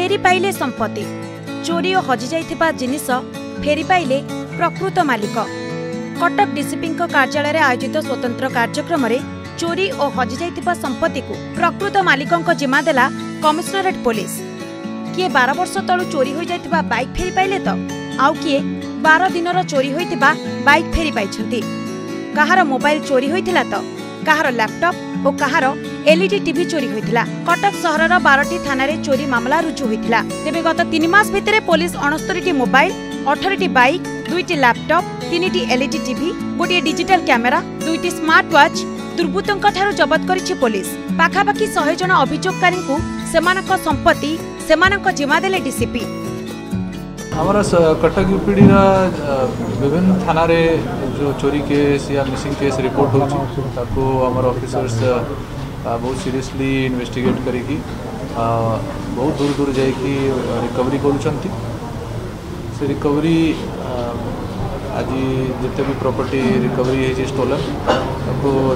ଫେରି ପାଇଲେ ସମ୍ପତ୍ତି। ଚୋରି ଓ ହଜିଯାଇଥିବା ଜିନିଷ ଫେରି ପାଇଲେ ପ୍ରକୃତ ମାଲିକ। କଟକ ଡିସିପିଙ୍କ କାର୍ଯ୍ୟାଳୟରେ ଆୟୋଜିତ ସ୍ୱତନ୍ତ୍ର କାର୍ଯ୍ୟକ୍ରମରେ ଚୋରି ଓ ହଜିଯାଇଥିବା ସମ୍ପତ୍ତିକୁ ପ୍ରକୃତ ମାଲିକଙ୍କ ଜିମା ଦେଲା କମିଶନରେଟ୍ ପୋଲିସ। କିଏ ବାର ବର୍ଷ ତଳୁ ଚୋରି ହୋଇଯାଇଥିବା ବାଇକ୍ ଫେରି ପାଇଲେ ତ? ଆଉ କିଏ ବାର ଦିନର ଚୋରି ହୋଇଥିବା ବାଇକ୍ ଫେରି ପାଇଛନ୍ତି? କାହାର ମୋବାଇଲ ଚୋରି ହୋଇଥିଲା ତ? କାହାର ଲ୍ୟାପଟପ୍ ଓ କାହାର ଏଲ୍ଇଡି ଟିଭି ଚୋରି ହୋଇଥିଲା। କଟକ ସହରର ବାରଟି ଥାନାରେ ଚୋରି ମାମଲା ରୁଜୁ ହୋଇଥିଲା। ତେବେ ଗତ ତିନି ମାସ ଭିତରେ ପୋଲିସ ଅଣସ୍ତରୀଟି ମୋବାଇଲ ଅଠରଟି ବାଇକ୍ ଦୁଇଟି ଲ୍ୟାପଟପ୍ ତିନିଟି ଏଲ୍ଇଡି ଟିଭି ଗୋଟିଏ ଡିଜିଟାଲ କ୍ୟାମେରା ଦୁଇଟି ସ୍ମାର୍ଟ ୱାଚ୍ ଦୁର୍ବୃତ୍ତଙ୍କଠାରୁ ଜବତ କରିଛି ପୋଲିସ। ପାଖାପାଖି ଶହେ ଜଣ ଅଭିଯୋଗକାରୀଙ୍କୁ ସେମାନଙ୍କ ସମ୍ପତ୍ତି ସେମାନଙ୍କ ଜିମା ଦେଲେ ଡିସିପି। हमारा कटक यूपीडी विभिन्न थाना रे जो चोरी केस या मिसिंग केस रिपोर्ट ताको आम अफिसर्स बहुत सीरीयसली इन्वेस्टिगेट करी बहुत दूर दूर जा रिकवरी कर से रिकवरी आज जिते भी प्रपर्टी रिकवरी है स्टोलन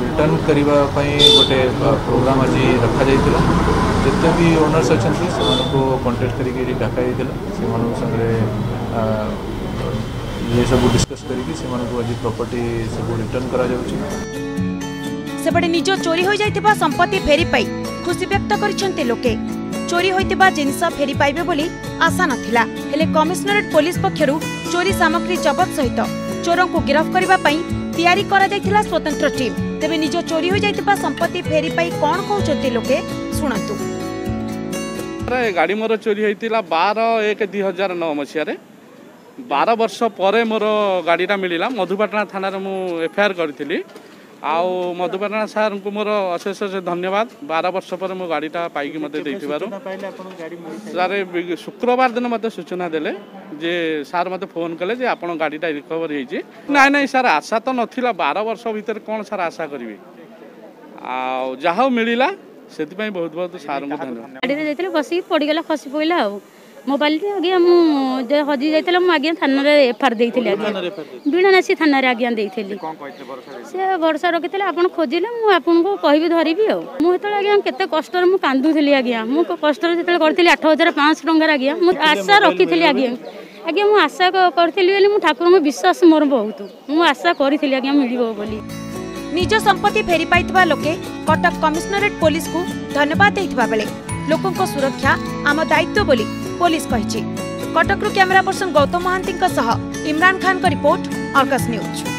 रिटर्न करने गोटे प्रोग्राम आज रखा जाता ଯେତେ ବି ଓନର୍ସ ଅଛନ୍ତି ସେମାନଙ୍କୁ କଣ୍ଟାକ୍ଟ କରିକି ଏଠି ଡକାଯାଇଥିଲା ସେମାନଙ୍କ ସାଙ୍ଗରେ ଆ, ଇଏ ସବୁ ଡିସ୍କସ୍ କରିକି ସେମାନଙ୍କୁ ଆଜି ପ୍ରପର୍ଟି ସବୁ ରିଟର୍ନ କରାଯାଉଛି। ସେପଟେ ନିଜ ଚୋରି ହୋଇଯାଇଥିବା ସମ୍ପତ୍ତି ଫେରି ପାଇ ଖୁସି ବ୍ୟକ୍ତ କରିଛନ୍ତି ଲୋକେ। ଚୋରି ହୋଇଥିବା ଜିନିଷ ଫେରି ପାଇବେ ବୋଲି ଆଶା ନଥିଲା। ହେଲେ କମିଶନରେଟ୍ ପୋଲିସ ପକ୍ଷରୁ ଚୋରି ସାମଗ୍ରୀ ଜବତ ସହିତ ଚୋରଙ୍କୁ ଗିରଫ କରିବା ପାଇଁ ତିଆରି କରାଯାଇଥିଲା ସ୍ୱତନ୍ତ୍ର ଟିମ୍। ତେବେ ନିଜ ଚୋରି ହୋଇଯାଇଥିବା ସମ୍ପତ୍ତି ଫେରି ପାଇ କଣ କହୁଛନ୍ତି ଲୋକେ? ଶୁଣନ୍ତୁ। ଗାଡ଼ି ମୋର ଚୋରି ହେଇଥିଲା ବାର ଏକ ଦୁଇ ହଜାର ନଅ ମସିହାରେ। ବାର ବର୍ଷ ପରେ ମୋର ଗାଡ଼ିଟା ମିଳିଲା। ମଧୁପାଟଣା ଥାନାରେ ମୁଁ ଏଫଆଇଆର୍ କରିଥିଲି। ଆଉ ମଧୁପାଟଣା ସାର୍ଙ୍କୁ ମୋର ଅଶେଷ ଅଶେଷ ଧନ୍ୟବାଦ। ବାର ବର୍ଷ ପରେ ମୋ ଗାଡ଼ିଟା ପାଇକି ମୋତେ ଦେଇଥିବାରୁ। ସାର୍ ଶୁକ୍ରବାର ଦିନ ମୋତେ ସୂଚନା ଦେଲେ ଯେ ସାର୍ ମୋତେ ଫୋନ୍ କଲେ ଯେ ଆପଣ ଗାଡ଼ିଟା ରିକଭରି ହେଇଛି। ନାଇଁ ନାଇଁ ସାର୍ ଆଶା ତ ନଥିଲା। ବାର ବର୍ଷ ଭିତରେ କ'ଣ ସାର୍ ଆଶା କରିବି? ଆଉ ଯାହା ହଉ ମିଳିଲା। ସେଥିପାଇଁ ବହୁତ ବହୁତ ସାର୍ଙ୍କୁ ଧନ୍ୟବାଦ। ଗାଡ଼ିରେ ଯାଇଥିଲେ ବସିକି ପଡ଼ିଗଲା ଖସି ପଡ଼ିଲା ଆଉ। ମୋବାଇଲଟି ଆଜ୍ଞା ମୁଁ ହଜି ଯାଇଥିଲା ମୁଁ ଆଜ୍ଞା ଥାନାରେ ଏଫଆର୍ ଦେଇଥିଲି ଆଜ୍ଞା। ବିଣାନାସୀ ଥାନାରେ ଆଜ୍ଞା ଦେଇଥିଲି। ସେ ଭରସା ରଖିଥିଲେ ଆପଣ ଖୋଜିଲେ ମୁଁ ଆପଣଙ୍କୁ କହିବି ଧରିବି ଆଉ। ମୁଁ ଯେତେବେଳେ ଆଜ୍ଞା କେତେ କଷ୍ଟରେ ମୁଁ କାନ୍ଦୁଥିଲି ଆଜ୍ଞା। ମୁଁ କଷ୍ଟରେ ଯେତେବେଳେ କରିଥିଲି ଆଠ ହଜାର ପାଞ୍ଚଶହ ଟଙ୍କାରେ ଆଜ୍ଞା ମୁଁ ଆଶା ରଖିଥିଲି ଆଜ୍ଞା। ଆଜ୍ଞା ମୁଁ ଆଶା କରିଥିଲି ବୋଲି ମୁଁ ଠାକୁରଙ୍କ ବିଶ୍ୱାସ ମୋର ବହୁତ। ମୁଁ ଆଶା କରିଥିଲି ଆଜ୍ଞା ମିଳିବ ବୋଲି। निज सम्पत्ति फेरी लोके, कटक कमिसनरेट पोलिस धन्यवाद दिएको सुरक्षा आम दायित्व पोलिसु camera person Gautam Mohanty Imran Khan Khan report Aakash news